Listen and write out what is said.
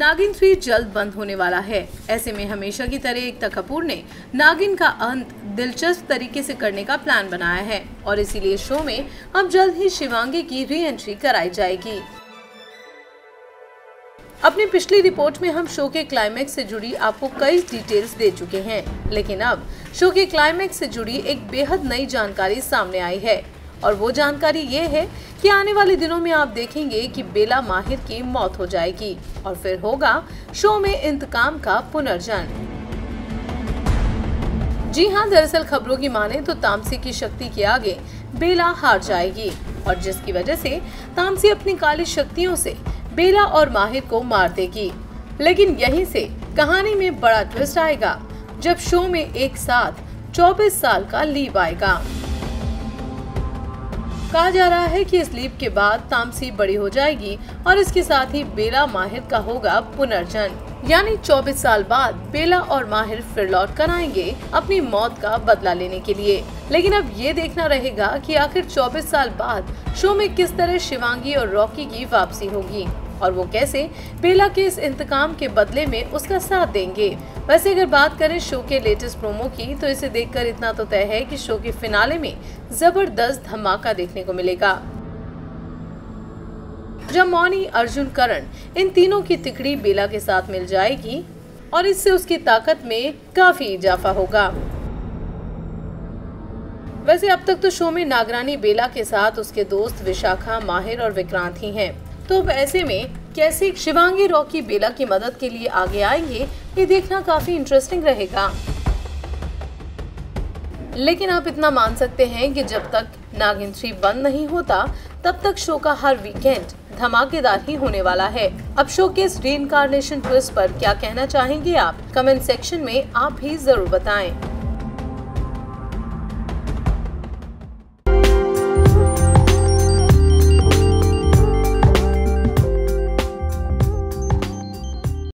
नागिन थ्री जल्द बंद होने वाला है। ऐसे में हमेशा की तरह एकता कपूर ने नागिन का अंत दिलचस्प तरीके से करने का प्लान बनाया है और इसीलिए शो में अब जल्द ही शिवांगी की री एंट्री कराई जाएगी। अपनी पिछली रिपोर्ट में हम शो के क्लाइमैक्स से जुड़ी आपको कई डिटेल्स दे चुके हैं, लेकिन अब शो के क्लाइमैक्स से जुड़ी एक बेहद नई जानकारी सामने आई है। और वो जानकारी ये है कि आने वाले दिनों में आप देखेंगे कि बेला माहिर की मौत हो जाएगी और फिर होगा शो में इंतकाम का पुनर्जन्म जी हाँ दरअसल खबरों की माने तो तामसी की शक्ति के आगे बेला हार जाएगी और जिसकी वजह से तामसी अपनी काली शक्तियों से बेला और माहिर को मार देगी। लेकिन यहीं से कहानी में बड़ा ट्विस्ट आएगा जब शो में एक साथ 24 साल का लीव आएगा। कहा जा रहा है कि इस लीप के बाद तामसी बड़ी हो जाएगी और इसके साथ ही बेला माहिर का होगा पुनर्जन्म। यानी 24 साल बाद बेला और माहिर फिर लौट कर आएँगे अपनी मौत का बदला लेने के लिए। लेकिन अब ये देखना रहेगा कि आखिर 24 साल बाद शो में किस तरह शिवांगी और रॉकी की वापसी होगी। और वो कैसे बेला के इस इंतकाम के बदले में उसका साथ देंगे। वैसे अगर बात करें शो के लेटेस्ट प्रोमो की तो इसे देखकर इतना तो तय है कि शो के फिनाले में ज़बरदस्त धमाका देखने को मिलेगा। जब मौनी अर्जुन, करण, इन तीनों की तिकड़ी बेला के साथ मिल जाएगी और इससे उसकी ताकत में काफ़ी इजाफा होगा। वैसे अब तक तो शो में नागरानी बेला के साथ उसके दोस्त विशाखा, माहिर और विक्रांत ही हैं। तो अब ऐसे में कैसे शिवांगी रॉकी बेला की मदद के लिए आगे आएँगे, ये देखना काफ़ी इंटरेस्टिंग रहेगा। लेकिन आप इतना मान सकते हैं कि जब तक नागिन थ्री बंद नहीं होता, तब तक शो का हर वीकेंड धमाकेदार ही होने वाला है। अब शो के इस री ट्विस्ट पर क्या कहना चाहेंगे आप? कमेंट सेक्शन में आप भी ज़रूर बताएँ।